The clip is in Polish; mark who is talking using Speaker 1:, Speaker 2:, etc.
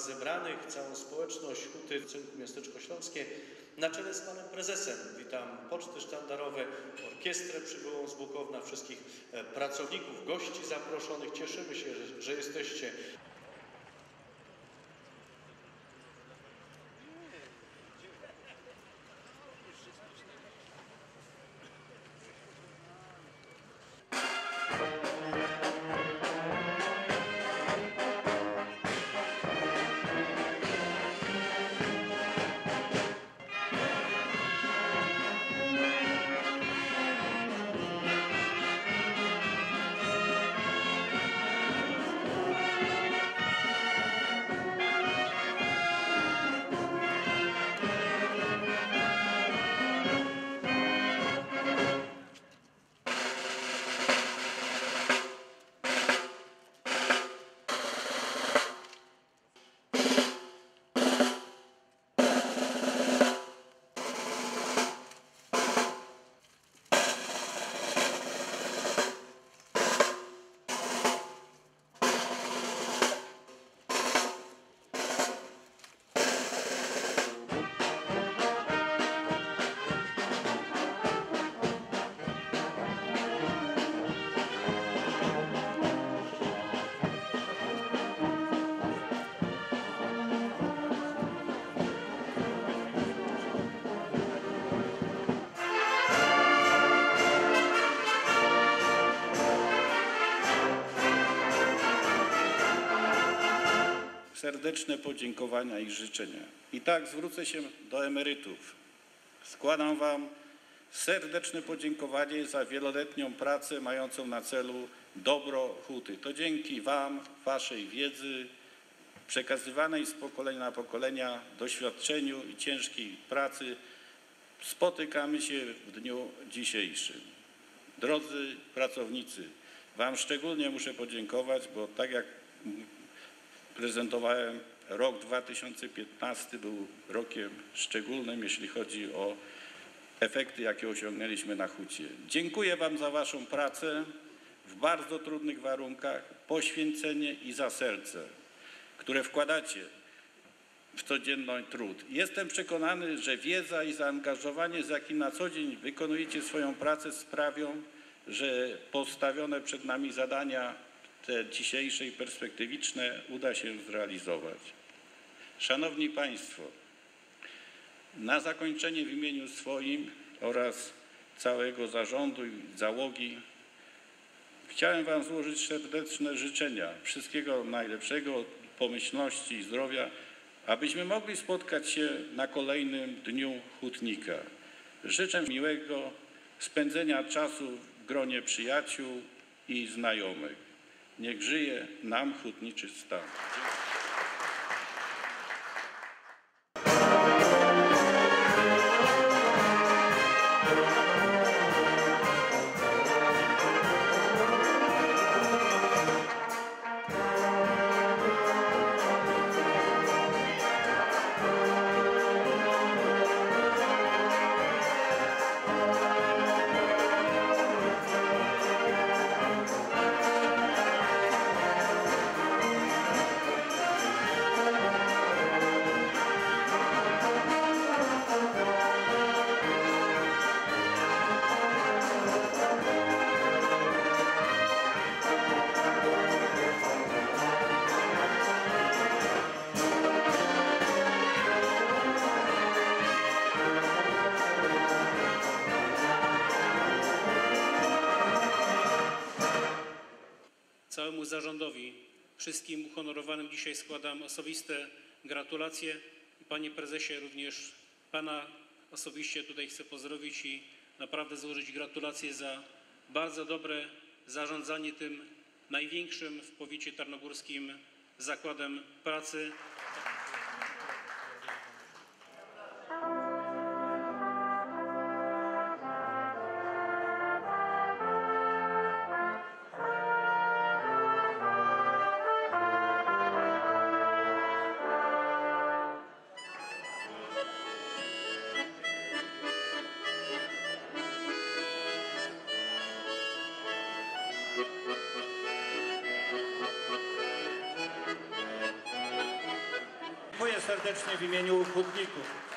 Speaker 1: zebranych, całą społeczność Huty w Cynku Miasteczko Śląskie na czele z Panem Prezesem. Witam poczty sztandarowe, orkiestrę przybyłą z Bukowna, wszystkich e, pracowników, gości zaproszonych. Cieszymy się, że, że jesteście.
Speaker 2: Serdeczne podziękowania i życzenia. I tak zwrócę się do emerytów. Składam Wam serdeczne podziękowanie za wieloletnią pracę mającą na celu dobro huty. To dzięki Wam, Waszej wiedzy, przekazywanej z pokolenia na pokolenia, doświadczeniu i ciężkiej pracy spotykamy się w dniu dzisiejszym. Drodzy pracownicy, Wam szczególnie muszę podziękować, bo tak jak prezentowałem, rok 2015 był rokiem szczególnym, jeśli chodzi o efekty, jakie osiągnęliśmy na hucie. Dziękuję Wam za Waszą pracę w bardzo trudnych warunkach, poświęcenie i za serce, które wkładacie w codzienny trud. Jestem przekonany, że wiedza i zaangażowanie, z jakim na co dzień wykonujecie swoją pracę, sprawią, że postawione przed nami zadania, te dzisiejsze i perspektywiczne, uda się zrealizować. Szanowni Państwo, na zakończenie w imieniu swoim oraz całego zarządu i załogi chciałem Wam złożyć serdeczne życzenia. Wszystkiego najlepszego, pomyślności i zdrowia, abyśmy mogli spotkać się na kolejnym Dniu Hutnika. Życzę miłego spędzenia czasu w gronie przyjaciół i znajomych. Niech żyje nam hutniczy stan.
Speaker 3: Zarządowi, wszystkim uhonorowanym dzisiaj składam osobiste gratulacje. Panie prezesie, również pana osobiście tutaj chcę pozdrowić i naprawdę złożyć gratulacje za bardzo dobre zarządzanie tym największym w powiecie tarnogórskim zakładem pracy.
Speaker 4: Serdecznie w imieniu hutników.